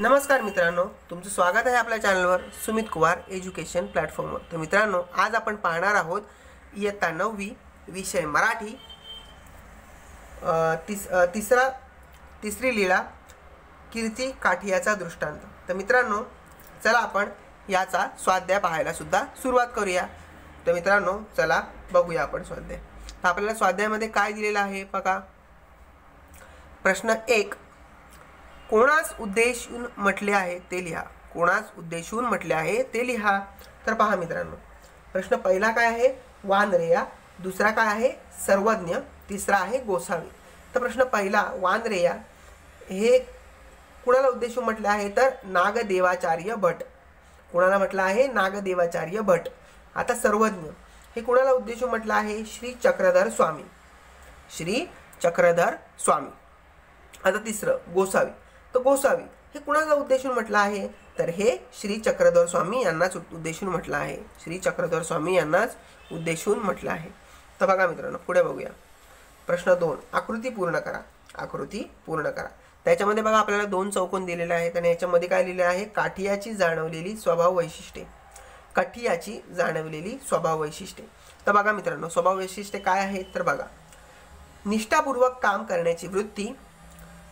नमस्कार मित्रांनो तुमचं स्वागत आहे आपल्या चॅनलवर सुमित कुमार एज्युकेशन प्लॅटफॉर्मवर. तर मित्रांनो आज आपण पाहणार आहोत इयत्ता नववी विषय मराठी तिस तिसरा तिसरी लीळा कीर्ती काठियाचा दृष्टांत. तर मित्रांनो चला आपण याचा स्वाध्याय पाहायला सुद्धा सुरुवात करूया. तर मित्रांनो चला बघूया आपण स्वाध्याय. तर आपल्याला स्वाध्यायामध्ये काय दिलेलं आहे? बघा. प्रश्न एक कोणास उद्देशून म्हटले आहे ते लिहा. कोणास उद्देशून म्हटले आहे ते लिहा. तर पहा मित्रांनो प्रश्न पहिला काय आहे? वानरेया. दुसरा काय आहे? सर्वज्ञ. तिसरा आहे गोसावी. तर प्रश्न पहिला वानरेया हे कुणाला उद्देशून म्हटले आहे? तर नागदेवाचार्य भट. कुणाला म्हटलं आहे? नागदेवाचार्य भट. आता सर्वज्ञ हे कुणाला उद्देशून म्हटलं आहे? श्री चक्रधर स्वामी. श्री चक्रधर स्वामी. आता तिसरं गोसावी. तर गोसावी. हे कुणाला उद्देशून म्हटलं आहे? तर हे श्री चक्रधर स्वामी यांनाच उद्देशून म्हटलं आहे. श्री चक्रधर स्वामी यांनाच उद्देशून म्हटलं आहे. तर बघा मित्रांनो पुढे बघूया. प्रश्न दोन. आकृती पूर्ण करा. आकृती पूर्ण करा. त्याच्यामध्ये बघा आपल्याला दोन चौकोन दिलेले आहेत आणि याच्यामध्ये काय लिहिले आहे? काठियाची जाणवलेली स्वभाव वैशिष्ट्ये. कठियाची जाणवलेली स्वभाव वैशिष्ट्ये. तर बघा मित्रांनो स्वभाव वैशिष्ट्ये काय आहेत? तर बघा. निष्ठापूर्वक काम करण्याची वृत्ती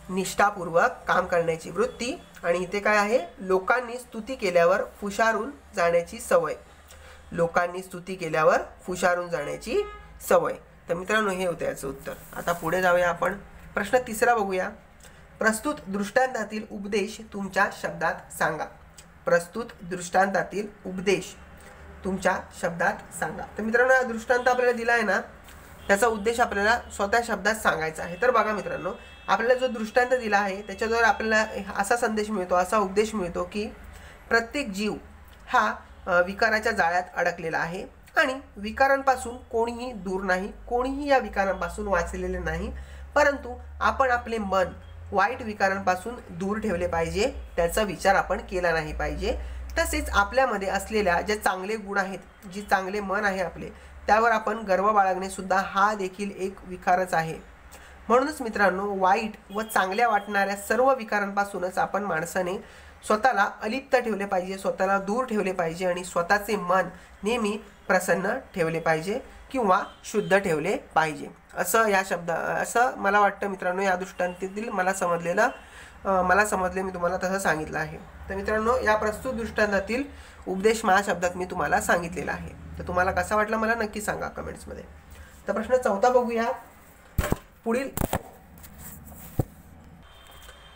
निष्ठापूर्वक काम करण्याची वृत्ती आणि इथे काय आहे? लोकांनी स्तुती केल्यावर फुशारून जाण्याची सवय. लोकांनी स्तुती केल्यावर फुशारून जाण्याची सवय. तर मित्रांनो हे होतं याचं उत्तर. आता पुढे जाऊया आपण. प्रश्न तिसरा बघूया. प्रस्तुत दृष्टांतातील उपदेश तुमच्या शब्दात सांगा. प्रस्तुत दृष्टांतातील उपदेश तुमच्या शब्दात सांगा. तर मित्रांनो हा दृष्टांत आपल्याला दिला आहे ना त्याचा उद्देश आपल्याला स्वतः शब्दात सांगायचा आहे. तर बघा मित्रांनो आपल्याला जो दृष्टांत दिला आहे त्याच्याद्वारे आपल्याला असा संदेश मिळतो असा उपदेश मिळतो की प्रत्येक जीव हा विकाराच्या जाळ्यात अडकलेला आहे आणि विकारांपासून कोणीही दूर नाही कोणीही या विकारांपासून वाचलेले नाही परंतु आपण आपले मन वाईट विकारांपासून दूर ठेवले पाहिजे त्याचा विचार आपण केला नाही पाहिजे. तसेच आपल्यामध्ये असलेल्या जे चांगले गुण आहेत जे चांगले मन आहे आपले त्यावर आपण गर्व बाळगणे सुद्धा हा देखील एक विकारच आहे. म्हणूनच मित्रांनो वाईट व चांगल्या वाटणाऱ्या सर्व विकारांपासूनच आपण माणसाने स्वतःला अलिप्त ठेवले पाहिजे स्वतःला दूर ठेवले पाहिजे आणि स्वतःचे मन नेहमी प्रसन्न ठेवले पाहिजे किंवा शुद्ध ठेवले पाहिजे. असं या शब्द असं मला वाटतं मित्रांनो या दृष्टांतातील मला समजलेलं मला समजले मी तुम्हाला तसं सांगितलं आहे. तर मित्रांनो या प्रस्तुत दृष्टांतातील उपदेश महाशब्दात मी तुम्हाला सांगितलेला आहे. तर तुम्हाला कसा वाटला मला नक्की सांगा कमेंट्समध्ये. तर प्रश्न चौथा बघूया. पुढील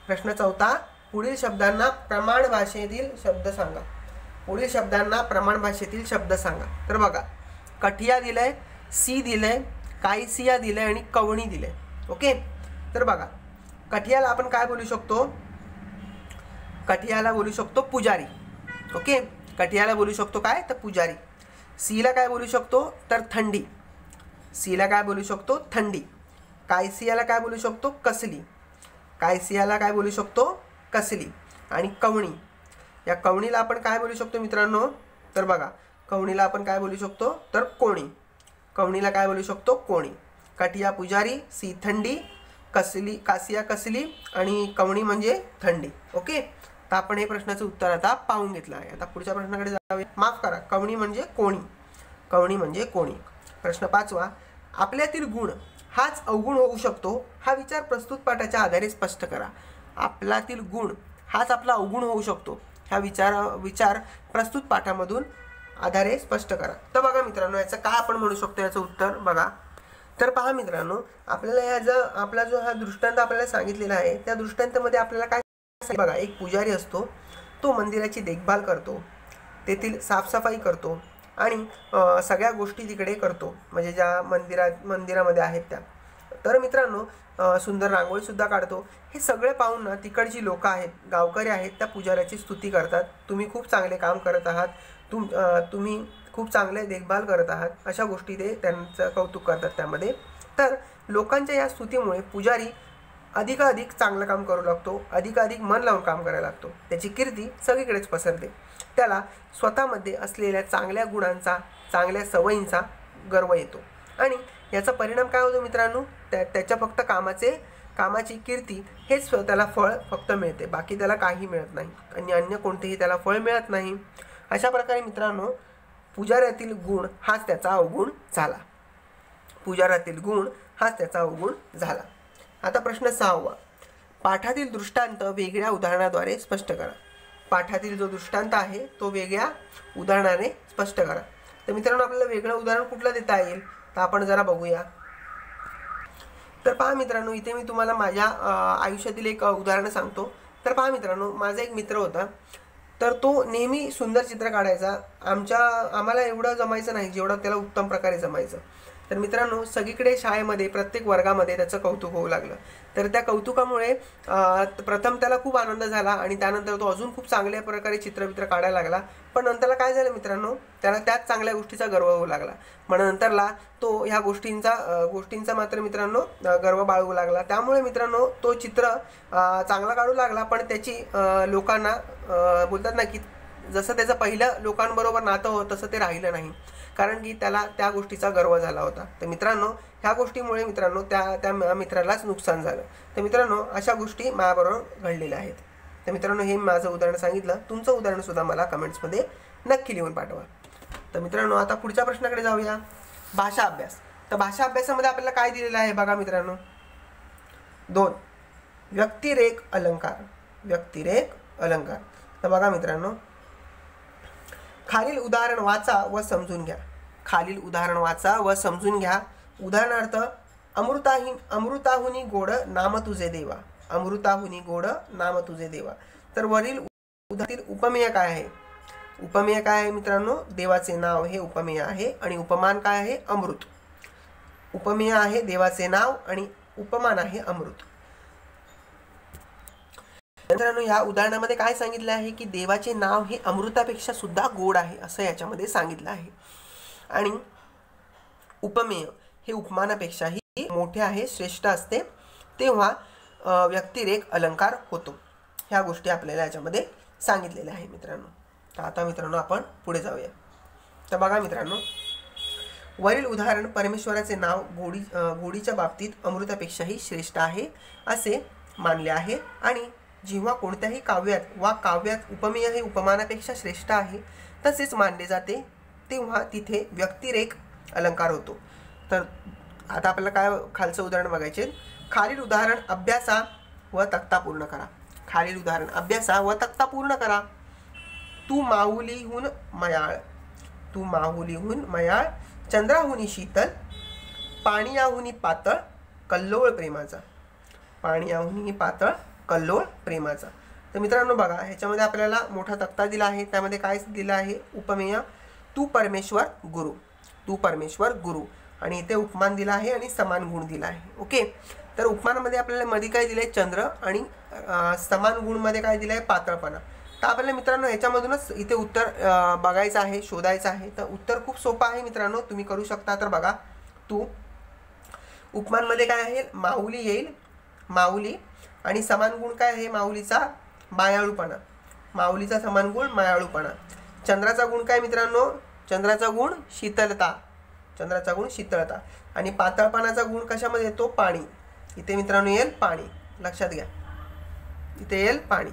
प्रश्न चौथा पुढील शब्दांना प्रमाण भाषेतील शब्द सांगा. पुढील शब्दांना प्रमाण भाषेतील शब्द सांगा. तर बघा कठिया दिलंय सी दिलंय कायसिया दिलंय आणि कवणी दिलंय. ओके? तर बघा कठियाला आपण काय बोलू शकतो? कठियाला बोलू शकतो पुजारी. ओके? कठियाला बोलू शकतो काय? तर पुजारी. सीला काय बोलू शकतो? तर थंडी. सीला काय बोलू शकतो? थंडी. कायसियाला काय बोलू शकतो? कसली. कायसियाला काय बोलू शकतो? कसली. आणि कवणी. या कवणीला आपण काय बोलू शकतो मित्रांनो? तर बघा कवणीला आपण काय बोलू शकतो? तर कोणी. कवणीला काय बोलू शकतो? कोणी. कठिया पुजारी सी थंडी कसली कासिया कसली आणि कवणी म्हणजे थंडी. ओके? तर आपण हे प्रश्नाचं उत्तर आता पाहून घेतलं आहे. आता पुढच्या प्रश्नाकडे जावे माफ करा कवणी म्हणजे कोणी. कवणी म्हणजे कोणी. प्रश्न पाचवा. आपल्यातील गुण. हाच अवगुण होऊ शकतो हा विचार प्रस्तुत पाठाच्या आधारे स्पष्ट करा. आपलातील गुण हाच आपला अवगुण होऊ शकतो. हा विचार विचार प्रस्तुत पाठामधून आधारे स्पष्ट करा. तर बघा मित्रांनो याचं काय आपण म्हणू शकतो याचं उत्तर बघा. तर पहा मित्रांनो आपल्याला ह्या जो आपला जो हा दृष्टांत आपल्याला सांगितलेला आहे त्या दृष्टांतामध्ये आपल्याला काय बघा एक पुजारी असतो तो मंदिराची देखभाल करतो. तेथील साफसफाई करतो. आणि सगळ्या गोष्टी तिकडे करतो. म्हणजे ज्या मंदिरात मंदिरामध्ये आहेत त्या. तर मित्रांनो सुंदर रांगोळीसुद्धा काढतो. हे सगळे पाहून ना तिकडची लोकं आहेत गावकरी आहेत त्या पुजाऱ्याची स्तुती करतात. तुम्ही खूप चांगले काम करत आहात. तुम तुम्ही खूप चांगले देखभाल करत आहात. अशा गोष्टी ते त्यांचं कौतुक करतात त्यामध्ये. तर लोकांच्या या स्तुतीमुळे पुजारी अधिकाधिक चांगलं काम करू लागतो. अधिकाधिक मन लावून काम करायला लागतो. त्याची कीर्ती सगळीकडेच पसरते. त्याला स्वतःमध्ये असलेल्या चांगल्या गुणांचा चांगल्या सवयींचा गर्व येतो. आणि याचा परिणाम काय होतो मित्रांनो? त्या त्याच्या फक्त कामाचे कामाची कीर्ती हेच त्याला फळ फक्त मिळते. बाकी त्याला काही मिळत नाही. आणि अन्य कोणतेही त्याला फळ मिळत नाही. अशा प्रकारे मित्रांनो पुजाऱ्यातील गुण हाच त्याचा अवगुण झाला. पुजाऱ्यातील गुण हाच त्याचा अवगुण झाला. आता प्रश्न सहावा. पाठातील दृष्टांत वेगळ्या उदाहरणाद्वारे स्पष्ट करा. पाठातील जो दृष्टांत आहे तो वेगळ्या उदाहरणाने स्पष्ट करा. तर मित्रांनो आपल्याला वेगळं उदाहरण कुठलं देता येईल? तर आपण जरा बघूया. तर पहा मित्रांनो इथे मी तुम्हाला माझ्या आयुष्यातील एक उदाहरण सांगतो. तर पहा मित्रांनो माझा एक मित्र होता. तर तो नेहमी सुंदर चित्र काढायचा. आमच्या आम्हाला एवढं जमायचं नाही जेवढं त्याला उत्तम प्रकारे जमायचं. तर मित्रांनो सगळीकडे शाळेमध्ये प्रत्येक वर्गामध्ये त्याचं कौतुक होऊ लागलं. तर त्या कौतुकामुळे प्रथम त्याला खूप आनंद झाला आणि त्यानंतर तो अजून खूप चांगल्या प्रकारे चित्रवित्र काढायला लागला. पण नंतरला काय झालं मित्रांनो त्याला त्याच चांगल्या गोष्टीचा गर्व होऊ लागला. मग नंतरला तो ह्या गोष्टींचा गोष्टींचा मात्र मित्रांनो गर्व बाळगू लागला. त्यामुळे मित्रांनो तो चित्र चांगला काढू लागला. पण त्याची लोकांना बोलतात ना की जसं त्याचं पहिलं लोकांबरोबर नातं होतं तसं ते राहिलं नाही. कारण की त्याला त्या गोष्टीचा गर्व झाला होता. तर मित्रांनो ह्या गोष्टीमुळे मित्रांनो त्या त्या मित्रालाच नुकसान झालं. तर मित्रांनो अशा गोष्टी माझ्याबरोबर घडलेल्या आहेत. तर मित्रांनो हे माझं उदाहरण सांगितलं. तुमचं उदाहरणसुद्धा मला कमेंट्समध्ये नक्की लिहून पाठवा. तर मित्रांनो आता पुढच्या प्रश्नाकडे जाऊया. भाषा अभ्यास. तर भाषा अभ्यासामध्ये आपल्याला काय दिलेलं आहे बघा मित्रांनो. दोन. व्यक्तिरेख अलंकार. व्यक्तिरेख अलंकार. तर बघा मित्रांनो. खालील उदाहरण वाचा व समजून घ्या. खालील उदाहरण वाचा व समजून घ्या. उदाहरणार्थ अमृताही अमृताहुनी गोड नाम तुझे देवा. अमृताहुनी गोड नाम तुझे देवा. तर वरील उदाहरणातील उपमेय काय आहे? उपमेय काय आहे मित्रांनो? देवाचे नाव हे उपमेय आहे आणि उपमान काय आहे? अमृत. उपमेय आहे देवाचे नाव आणि उपमान आहे अमृत. मित्रांनो या उदाहरणामध्ये काय सांगितलं आहे की देवाचे नाव हे अमृतापेक्षा सुद्धा गोड आहे असं याच्यामध्ये सांगितलं आहे. आणि उपमेय हे उपमानापेक्षाही मोठे आहे श्रेष्ठ असते. तेव्हा व्यक्तिरेख अलंकार होतो. ह्या गोष्टी आपल्याला याच्यामध्ये सांगितलेल्या आहे मित्रांनो. तर आता मित्रांनो आपण पुढे जाऊया. तर बघा मित्रांनो वरील उदाहरण परमेश्वराचे नाव गोडी गोडीच्या बाबतीत अमृतापेक्षाही श्रेष्ठ आहे असे मानले आहे. आणि जेव्हा कोणत्याही काव्यात वा काव्यात उपमेय हे उपमानापेक्षा श्रेष्ठ आहे तसेच मानले जाते. तेव्हा तिथे व्यक्तिरेख अलंकार होतो. तर आता आपल्याला काय खालचं उदाहरण बघायचे खालील उदाहरण अभ्यासा व तक्ता पूर्ण करा. खालील उदाहरण अभ्यासा व तक्ता पूर्ण करा. तू माहुलीहून मयाळ. तू माहुलीहून मयाळ. चंद्राहुनी शीतल. पाणीयाहुनी पातळ. कल्लोळ प्रेमाचा. पाणीयाहुनी पातळ. कल्लोळ प्रेमाचा. तर मित्रांनो बघा ह्याच्यामध्ये आपल्याला मोठा तक्ता दिला आहे. त्यामध्ये काय दिलं आहे? उपमेय तू परमेश्वर गुरु. तू परमेश्वर गुरु. आणि इथे उपमान दिला आहे आणि समान गुण दिला आहे. ओके? तर उपमानामध्ये आपल्याला मध्ये काय दिलं आहे चंद्र आणि समान गुणमध्ये काय दिलं आहे पातळपणा तर आपल्याला मित्रांनो याच्यामधूनच इथे उत्तर बघायचं आहे शोधायचं आहे. तर उत्तर खूप सोपं आहे मित्रांनो. तुम्ही करू शकता तर बघा. तू उपमानमध्ये काय आहे? माऊली येईल. माऊली. आणि समान गुण काय आहे माऊलीचा? मायाळूपणा. माऊलीचा समान गुण मायाळूपणा. चंद्राचा गुण काय मित्रांनो? चंद्राचा गुण शीतलता. चंद्राचा गुण शीतलता. आणि पातळपणाचा गुण कशामध्ये येतो? पाणी. इथे मित्रांनो येईल पाणी. लक्षात घ्या. इथे येईल पाणी.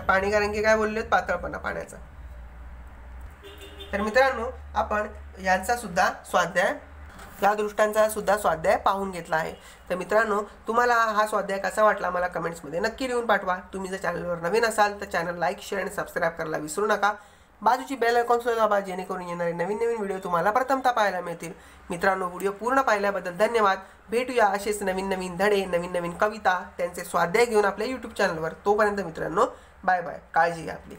पाणी कारण की काय बोलले पातळपणा पाण्याचा. तर मित्रांनो आपण यांचा सुद्धा स्वाध्याय या दृष्टांचा सुद्धा स्वाध्याय पाहून घेतला आहे. तर मित्रांनो तुम्हाला हा स्वाध्याय कसा वाटला? मला कमेंट्समध्ये नक्की लिहून पाठवा. तुम्ही जर चॅनलवर नवीन असाल तर चॅनल लाईक शेअर आणि सबस्क्राईब करायला विसरू नका. बाजूची बेल आयकॉन दाबा जेणेकरून येणारे नवीन नवीन व्हिडिओ तुम्हाला प्रथमता पाहायला मिळतील. मित्रांनो व्हिडिओ पूर्ण पाहिल्याबद्दल धन्यवाद. भेटूया असेच नवीन नवीन धडे नवीन नवीन कविता त्यांचे स्वाध्याय घेऊन आपल्या यूट्यूब चॅनलवर तोपर्यंत मित्रांनो बाय बाय काळजी घ्या आपली.